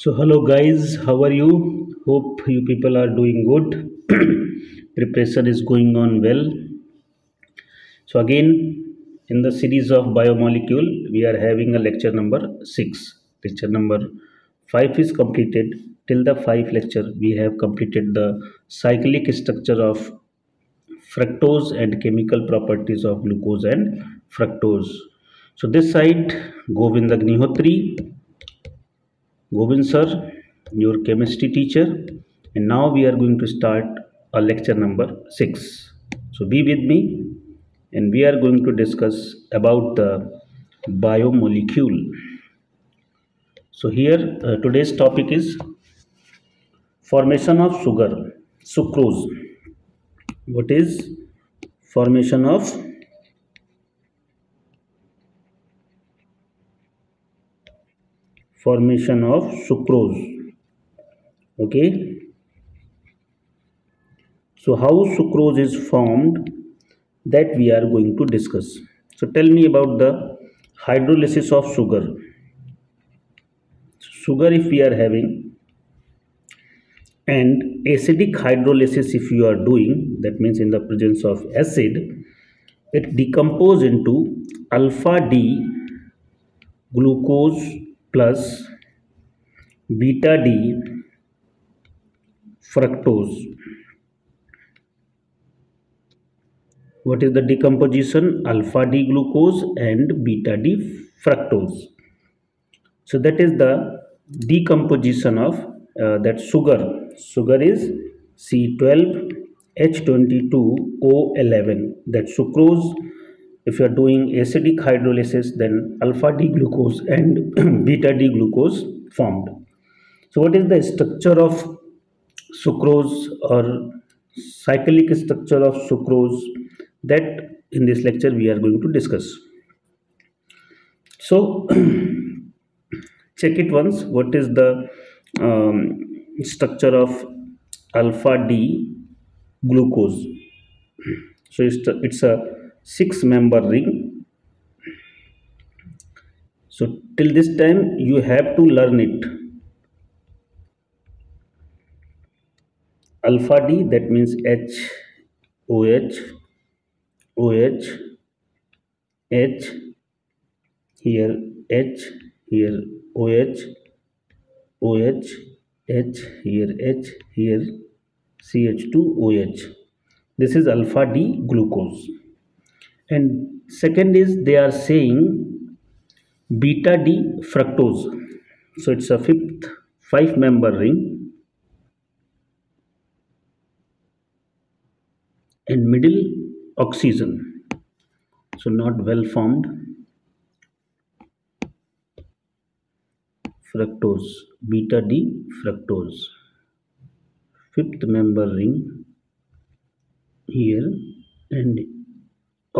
So hello guys, how are you? Hope you people are doing good. Preparation is going on well. So again, in the series of biomolecule, we are having a lecture number 6. Lecture number 5 is completed. Till the 5 lecture, we have completed the cyclic structure of fructose and chemical properties of glucose and fructose. So this side, Govind Agnihotri, Govind sir, your chemistry teacher, and now we are going to start a lecture number 6. So be with me and we are going to discuss about the biomolecule. So here uh, today's topic is formation of sugar, sucrose. What is formation of formation of sucrose. Okay. So how sucrose is formed that we are going to discuss. So tell me about the hydrolysis of sugar. Sugar if we are having and acidic hydrolysis if you are doing that means in the presence of acid it decomposes into alpha d glucose plus beta D fructose. What is the decomposition? Alpha D glucose and beta D fructose. So that is the decomposition of uh, that sugar. Sugar is C12 H22O11 that sucrose if you are doing acidic hydrolysis then alpha D glucose and beta D glucose formed. So what is the structure of sucrose or cyclic structure of sucrose that in this lecture we are going to discuss. So check it once what is the um, structure of alpha D glucose. So it's, it's a six member ring. So till this time you have to learn it. Alpha d that means h oh oh h here h here oh oh h here h here ch2oh this is alpha d glucose and second is they are saying beta d fructose. So it's a fifth five member ring. And middle oxygen. So not well formed. Fructose beta d fructose. Fifth member ring here. And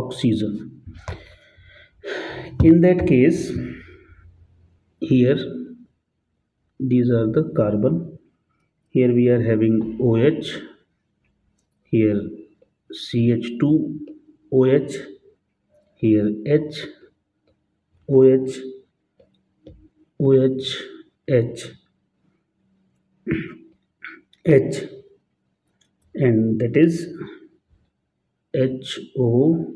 oxygen in that case here these are the carbon. Here we are having OH here CH2 OH here H OH OH H H. And that is HO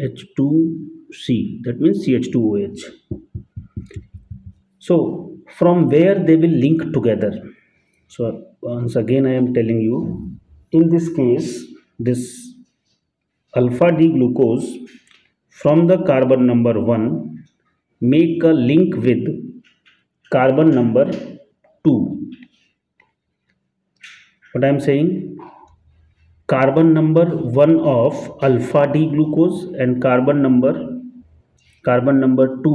H2C that means CH2OH so from where they will link together? So once again I am telling you in this case this alpha D glucose from the carbon number 1 make a link with carbon number 2 what I am saying carbon number 1 of alpha D glucose and carbon number carbon number 2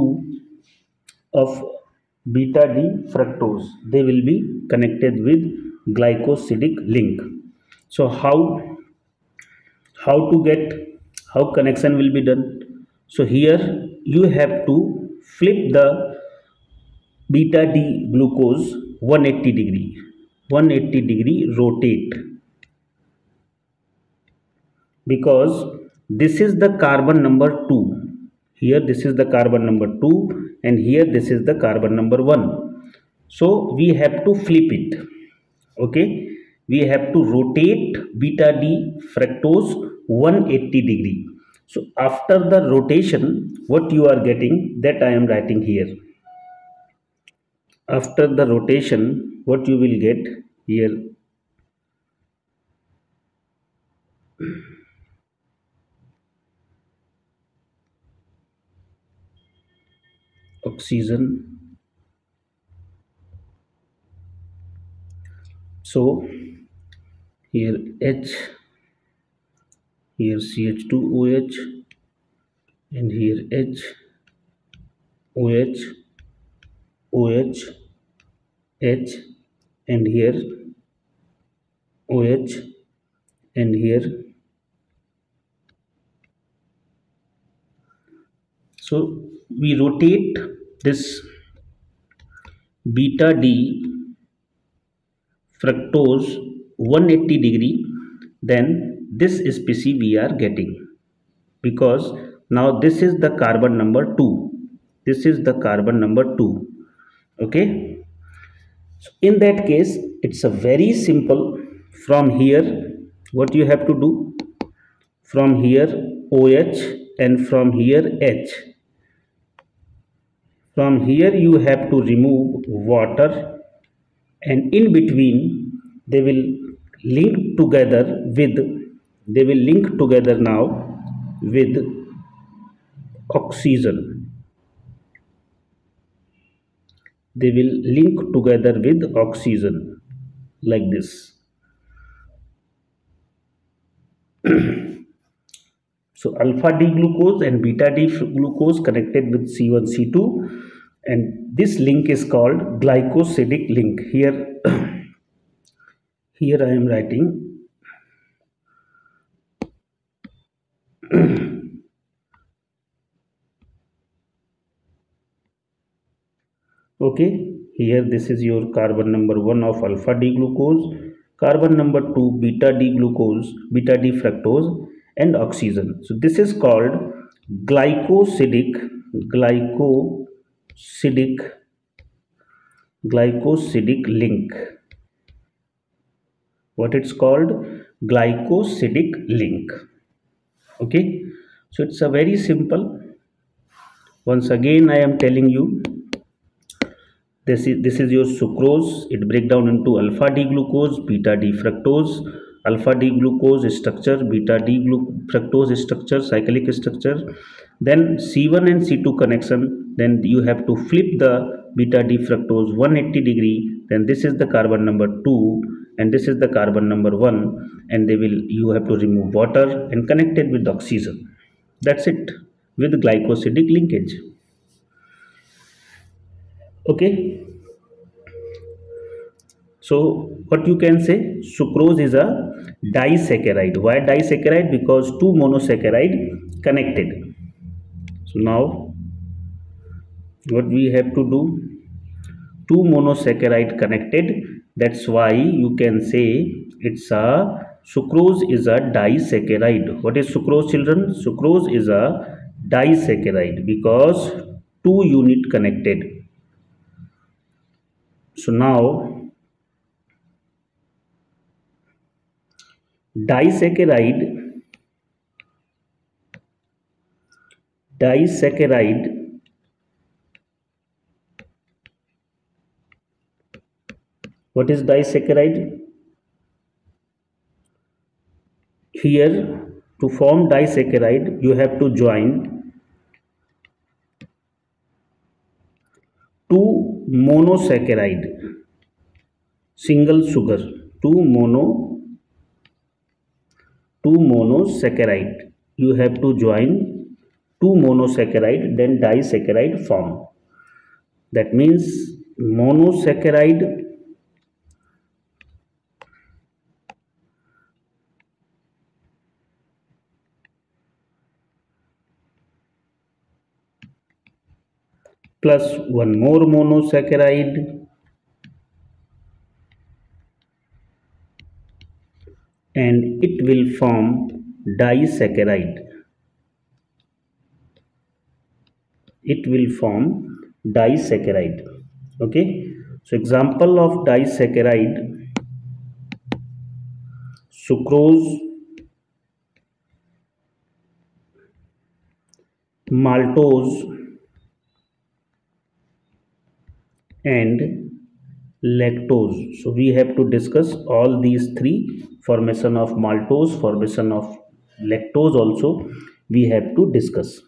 of beta D fructose. They will be connected with glycosidic link. So how how to get how connection will be done? So here you have to flip the beta D glucose 180 degree 180 degree rotate because this is the carbon number 2 here this is the carbon number 2 and here this is the carbon number 1 so we have to flip it. Okay? We have to rotate beta d fructose 180 degree. So after the rotation what you are getting? That i am writing here. After the rotation what you will get here oxygen so here H here CH2OH and here H OH OH H and here OH and here so we rotate this beta D fructose 180 degree then this species we are getting because now this is the carbon number 2 this is the carbon number 2 okay? So in that case it's a very simple from here what you have to do? From here OH and from here H from here you have to remove water and in between they will link together with they will link together now with oxygen. They will link together with oxygen like this so alpha d glucose and beta d glucose connected with c1 c2 and this link is called glycosidic link. Here here i am writing. Okay here this is your carbon number 1 of alpha d glucose carbon number 2 beta d glucose beta d fructose and oxygen. So this is called glycosidic glycosidic glycosidic link. What it's called? Glycosidic link. Okay? So it's a very simple. Once again i am telling you this is this is your sucrose. It break down into alpha d glucose beta d fructose alpha d glucose structure beta d fructose structure cyclic structure. Then c1 and c2 connection then you have to flip the beta d fructose 180 degree then this is the carbon number 2 and this is the carbon number 1 and they will you have to remove water and connect it with oxygen. That's it with glycosidic linkage. Okay so what you can say? Sucrose is a disaccharide. Why disaccharide? Because two monosaccharide connected. So now what we have to do? Two monosaccharide connected. That's why you can say it's a sucrose is a disaccharide. What is sucrose children? Sucrose is a disaccharide because two unit connected. So now disaccharide disaccharide what is disaccharide here to form disaccharide you have to join two monosaccharide single sugar two mono two monosaccharide. You have to join two monosaccharide then disaccharide form. That means monosaccharide plus one more monosaccharide and it will form disaccharide. It will form disaccharide. Okay? So example of disaccharide sucrose maltose and lactose. So we have to discuss all these three. Formation of maltose formation of lactose also we have to discuss.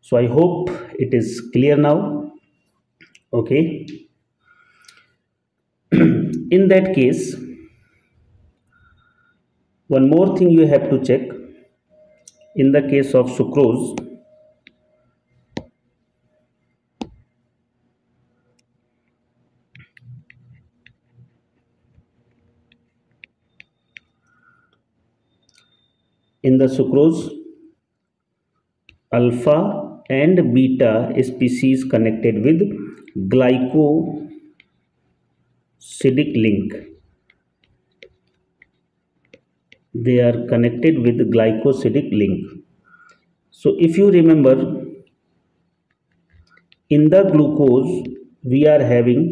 So i hope it is clear now. Okay. In that case one more thing you have to check. In the case of sucrose in the sucrose alpha and beta species connected with glycosidic link. They are connected with glycosidic link. So if you remember in the glucose we are having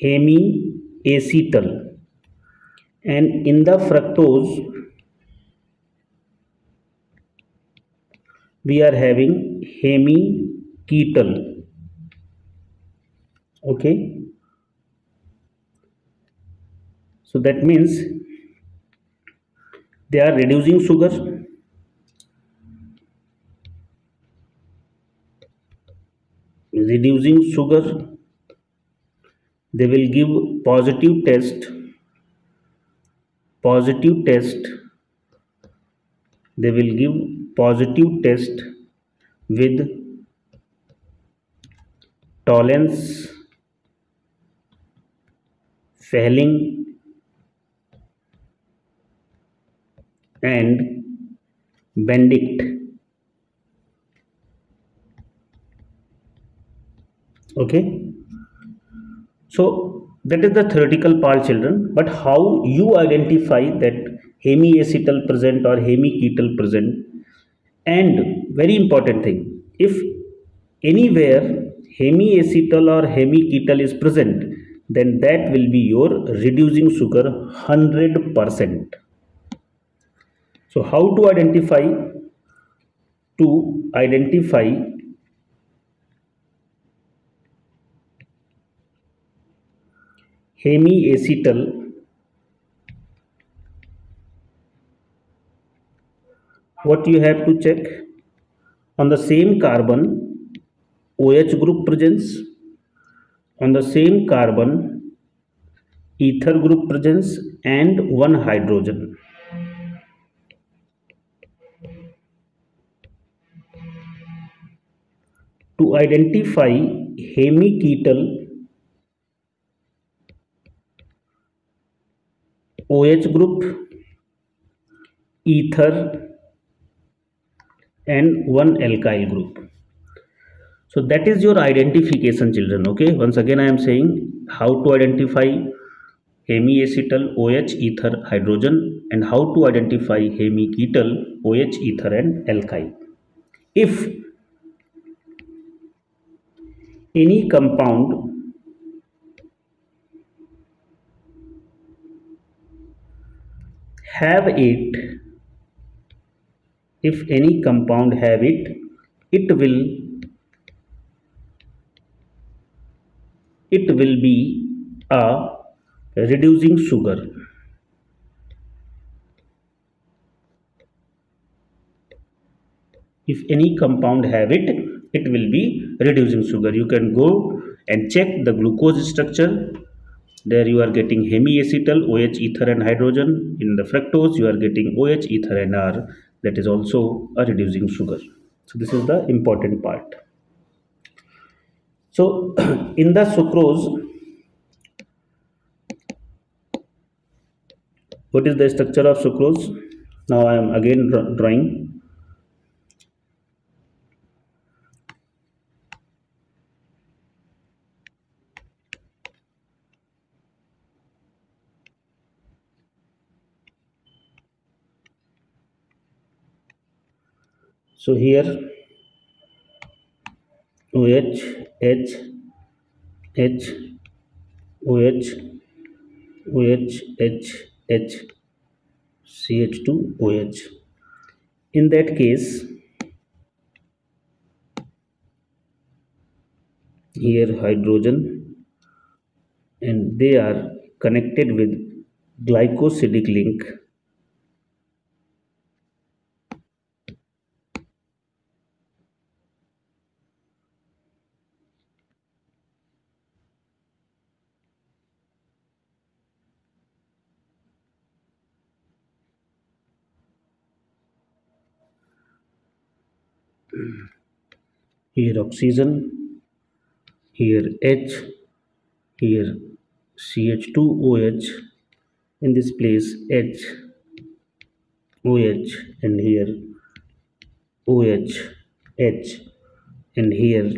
hemiacetal and in the fructose we are having hemiketal okay? So that means they are reducing sugar. Reducing sugar they will give positive test positive test. They will give positive test with tollens Fehling and Benedict. Okay? So that is the theoretical part children but how you identify that hemiacetal present or hemiketal present? And very important thing if anywhere hemiacetal or hemiketal is present then that will be your reducing sugar 100% so how to identify? To identify hemiacetal. What you have to check? On the same carbon OH group presence on the same carbon ether group presence and one hydrogen. To identify hemiketal OH group, ether and one alkyl group. So that is your identification children. Okay. Once again I am saying how to identify hemiacetal OH ether hydrogen and how to identify hemiketal OH ether and alkyl. If any compound have it. If any compound have it it will it will be a reducing sugar. If any compound have it it will be reducing sugar. You can go and check the glucose structure there you are getting hemiacetal OH ether and hydrogen. In the fructose you are getting OH ether and R. That is also a reducing sugar. So this is the important part. So in the sucrose what is the structure of sucrose? Now I am again drawing so here OH H H OH OH H H CH2 OH in that case here hydrogen and they are connected with glycosidic link here oxygen here H here CH2OH in this place H OH and here OH H and here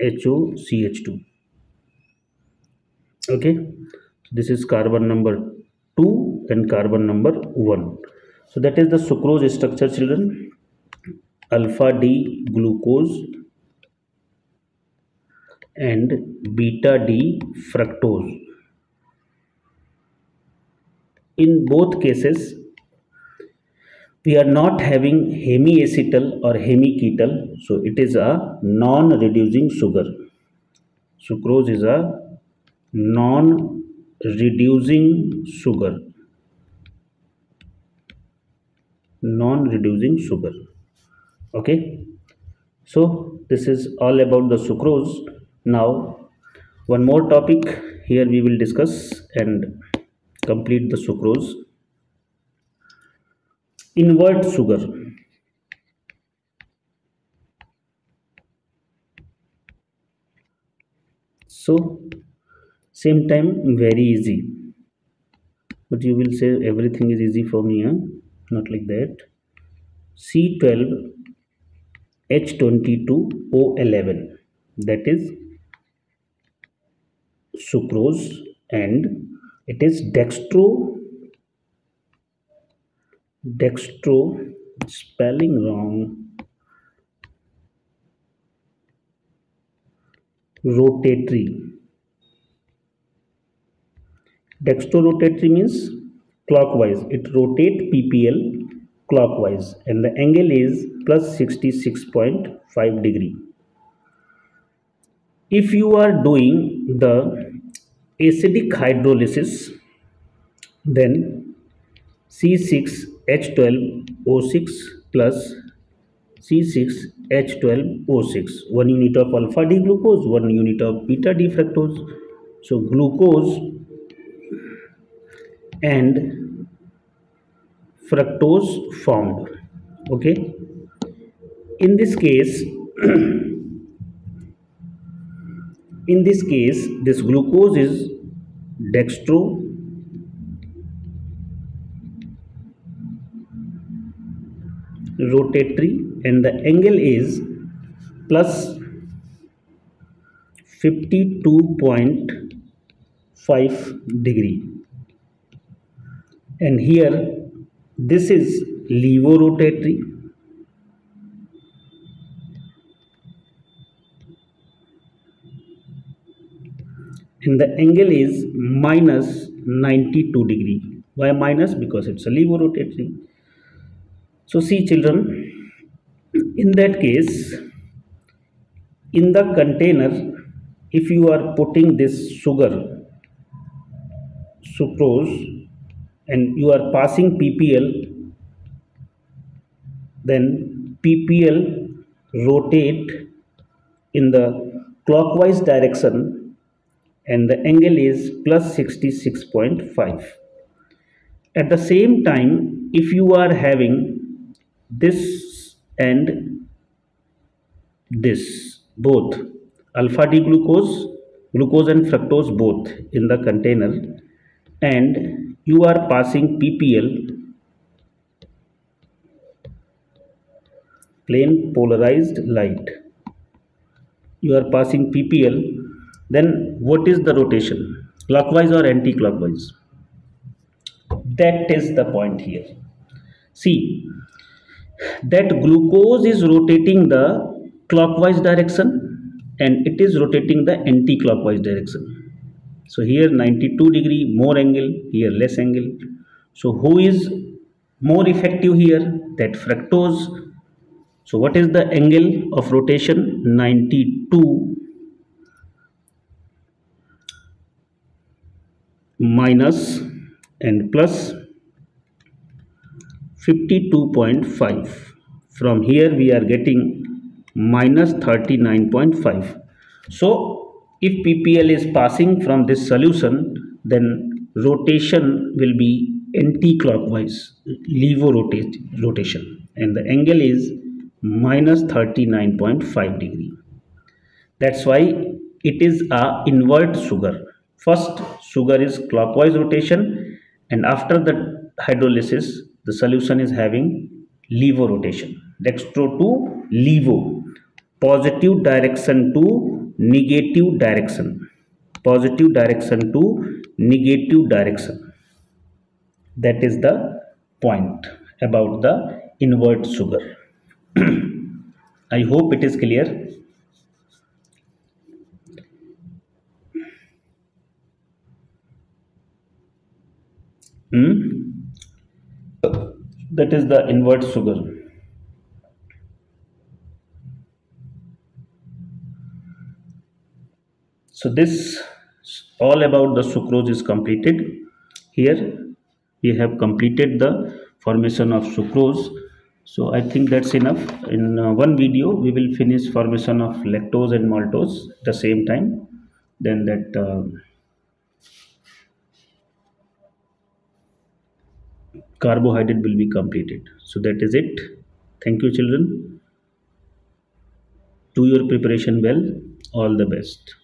HOCH2 okay? This is carbon number 2 and carbon number 1 so that is the sucrose structure children. Alpha d glucose and beta d fructose. In both cases we are not having hemiacetal or hemiketal so it is a non reducing sugar. Sucrose is a non reducing sugar non-reducing sugar. Okay? So this is all about the sucrose. Now one more topic. Here we will discuss and complete the sucrose. Invert sugar. So same time very easy. But you will say everything is easy for me huh? Not like that. C12 H22 O11 that is sucrose and it is dextro dextro spelling wrong. Rotatory. Dextrorotatory means clockwise. It rotate ppl clockwise and the angle is plus 66.5 degree. If you are doing the acidic hydrolysis then C6H12O6 plus C6H12O6 one unit of alpha D glucose one unit of beta D fructose so glucose and fructose formed okay? In this case in this case this glucose is dextro rotatory and the angle is plus 52.5 degree and here this is levorotatory. And the angle is minus 92 degree. Why minus? Because it's a levorotatory. So see children in that case in the container if you are putting this sugar sucrose and you are passing PPL then PPL rotate in the clockwise direction and the angle is plus 66.5 at the same time if you are having this and this both alpha D glucose glucose and fructose both in the container and you are passing PPL plane polarized light. You are passing PPL then what is the rotation? Clockwise or anti-clockwise? That is the point here. See that glucose is rotating the clockwise direction and it is rotating the anti-clockwise direction so here 92 degree more angle here less angle. So who is more effective here? That fructose. So what is the angle of rotation? 92 minus and plus 52.5 from here we are getting minus 39.5 so if ppl is passing from this solution then rotation will be anti-clockwise levo rotation. And the angle is minus 39.5 degree. That's why it is a invert sugar. First sugar is clockwise rotation and after the hydrolysis the solution is having levo rotation. Dextro to levo. Positive direction to negative direction positive direction to negative direction that is the point about the invert sugar I hope it is clear that is the invert sugar so this all about the sucrose is completed. Here we have completed the formation of sucrose. So i think that's enough. In uh, one video we will finish formation of lactose and maltose at the same time. Then that uh, carbohydrate will be completed. So that is it. Thank you children. Do your preparation well. All the best